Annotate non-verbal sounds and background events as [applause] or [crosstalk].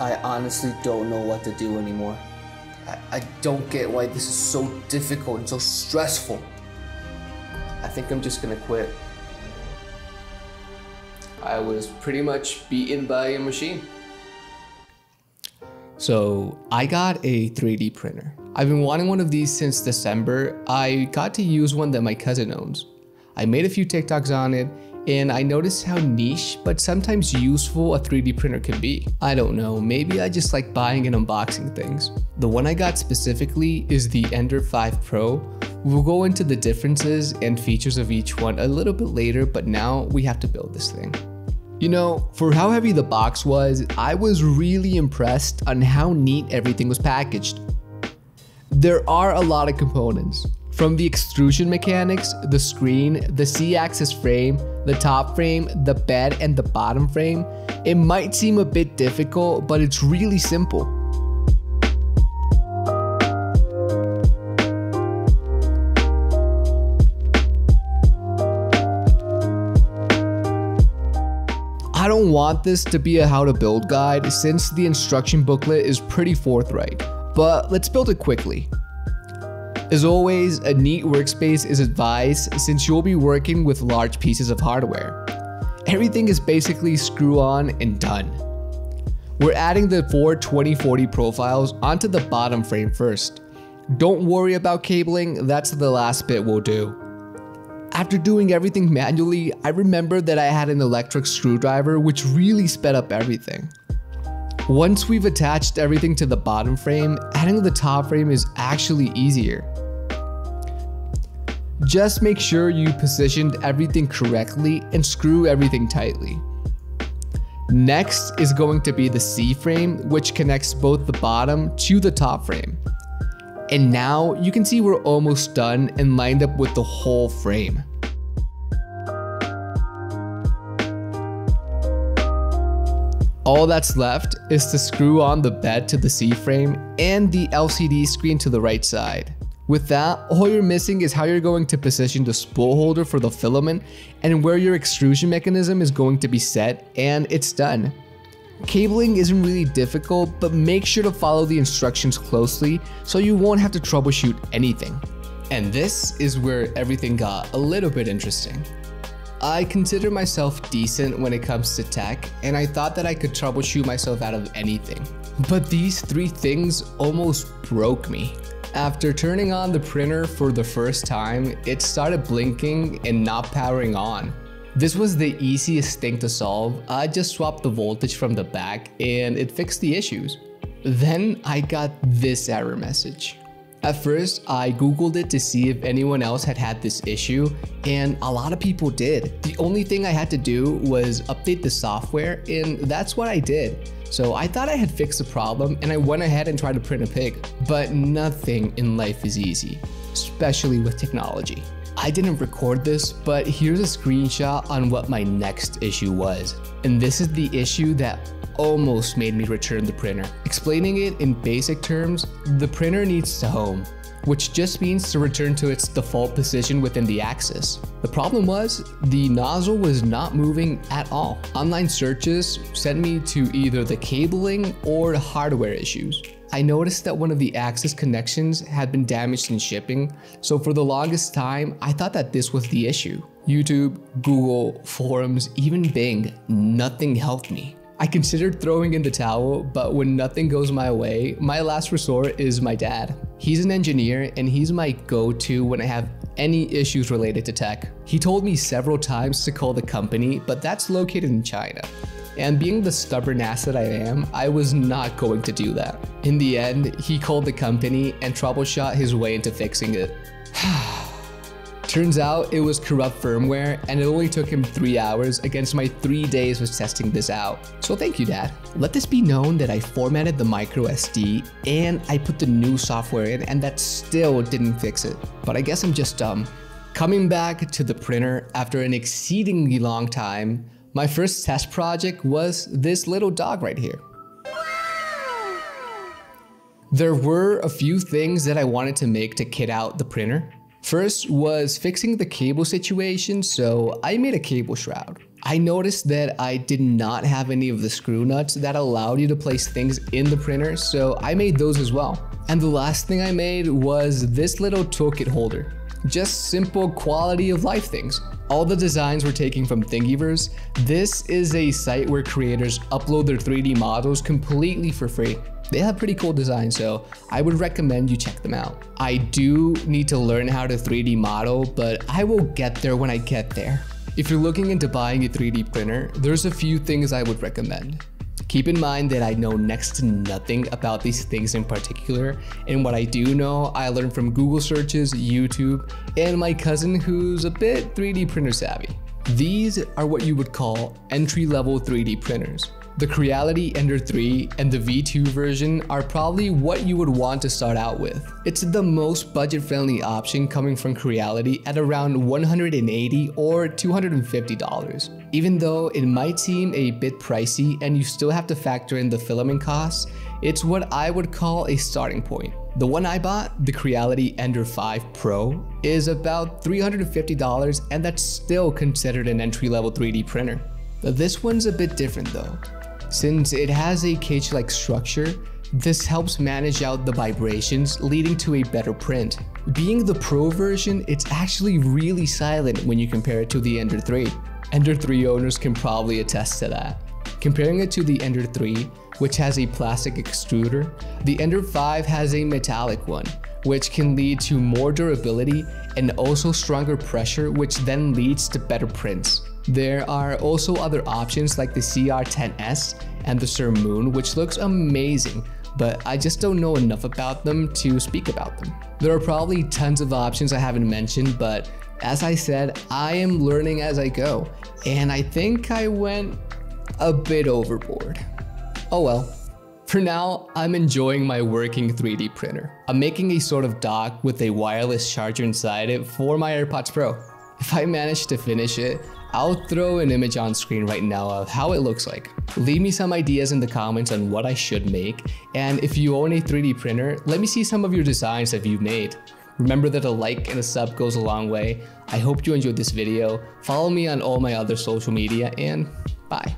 I honestly don't know what to do anymore. I, I don't get why this is so difficult and so stressful. I think I'm just gonna quit. I was pretty much beaten by a machine. So I got a 3D printer. I've been wanting one of these since December. I got to use one that my cousin owns. I made a few TikToks on it and I noticed how niche but sometimes useful a 3D printer can be. I don't know, maybe I just like buying and unboxing things. The one I got specifically is the Ender 5 Pro. We'll go into the differences and features of each one a little bit later, but now we have to build this thing. You know, for how heavy the box was, I was really impressed on how neat everything was packaged. There are a lot of components, from the extrusion mechanics, the screen, the Z-axis frame, the top frame, the bed, and the bottom frame. It might seem a bit difficult, but it's really simple. I don't want this to be a how to build guide since the instruction booklet is pretty forthright, but let's build it quickly. As always, a neat workspace is advised since you'll be working with large pieces of hardware. Everything is basically screw on and done. We're adding the four 2040 profiles onto the bottom frame first. Don't worry about cabling, that's the last bit we'll do. After doing everything manually, I remembered that I had an electric screwdriver which really sped up everything. Once we've attached everything to the bottom frame, adding the top frame is actually easier. Just make sure you positioned everything correctly and screw everything tightly. Next is going to be the C-frame, which connects both the bottom to the top frame. And now you can see we're almost done and lined up with the whole frame. All that's left is to screw on the bed to the C-frame and the LCD screen to the right side. With that, all you're missing is how you're going to position the spool holder for the filament and where your extrusion mechanism is going to be set and it's done. Cabling isn't really difficult, but make sure to follow the instructions closely so you won't have to troubleshoot anything. And this is where everything got a little bit interesting. I consider myself decent when it comes to tech, and I thought that I could troubleshoot myself out of anything. But these three things almost broke me. After turning on the printer for the first time, it started blinking and not powering on. This was the easiest thing to solve. I just swapped the voltage from the back and it fixed the issues. Then I got this error message. At first, I googled it to see if anyone else had had this issue, and a lot of people did. The only thing I had to do was update the software, and that's what I did. So I thought I had fixed the problem, and I went ahead and tried to print a pig. But nothing in life is easy, especially with technology. I didn't record this, but here's a screenshot on what my next issue was. And this is the issue that almost made me return the printer. Explaining it in basic terms, the printer needs to home, which just means to return to its default position within the axis. The problem was, the nozzle was not moving at all. Online searches sent me to either the cabling or hardware issues. I noticed that one of the axis connections had been damaged in shipping, so for the longest time, I thought that this was the issue. YouTube, Google, forums, even Bing, nothing helped me. I considered throwing in the towel, but when nothing goes my way, my last resort is my dad. He's an engineer and he's my go-to when I have any issues related to tech. He told me several times to call the company, but that's located in China. And being the stubborn ass that I am, I was not going to do that. In the end, he called the company and troubleshot his way into fixing it. [sighs] [sighs] Turns out it was corrupt firmware and it only took him 3 hours against my 3 days of testing this out. So thank you dad. Let this be known that I formatted the micro SD and I put the new software in and that still didn't fix it. But I guess I'm just dumb. Coming back to the printer after an exceedingly long time, my first test project was this little dog right here. There were a few things that I wanted to make to kit out the printer. First was fixing the cable situation, so I made a cable shroud. I noticed that I did not have any of the screw nuts that allowed you to place things in the printer, so I made those as well. And the last thing I made was this little toolkit holder. Just simple quality of life things. All the designs were taken from Thingiverse. This is a site where creators upload their 3D models completely for free. They have pretty cool designs, so I would recommend you check them out. I do need to learn how to 3D model, but I will get there when I get there. If you're looking into buying a 3D printer, there's a few things I would recommend. Keep in mind that I know next to nothing about these things in particular, and what I do know, I learned from Google searches, YouTube, and my cousin who's a bit 3D printer savvy. These are what you would call entry-level 3D printers. The Creality Ender 3 and the V2 version are probably what you would want to start out with. It's the most budget-friendly option coming from Creality at around 180 or $250. Even though it might seem a bit pricey and you still have to factor in the filament costs, it's what I would call a starting point. The one I bought, the Creality Ender 5 Pro, is about $350 and that's still considered an entry-level 3D printer. But this one's a bit different though. Since it has a cage-like structure, this helps manage out the vibrations, leading to a better print. Being the Pro version, it's actually really silent when you compare it to the Ender 3. Ender 3 owners can probably attest to that. Comparing it to the Ender 3, which has a plastic extruder, the Ender 5 has a metallic one, which can lead to more durability and also stronger pressure, which then leads to better prints. There are also other options like the CR10S and the Sermoon, which looks amazing, but I just don't know enough about them to speak about them. There are probably tons of options I haven't mentioned, but as I said, I am learning as I go, and I think I went a bit overboard. Oh well. For now, I'm enjoying my working 3D printer. I'm making a sort of dock with a wireless charger inside it for my AirPods Pro. If I manage to finish it, I'll throw an image on screen right now of how it looks like. Leave me some ideas in the comments on what I should make, and if you own a 3D printer, let me see some of your designs that you've made. Remember that a like and a sub goes a long way. I hope you enjoyed this video. Follow me on all my other social media, and bye.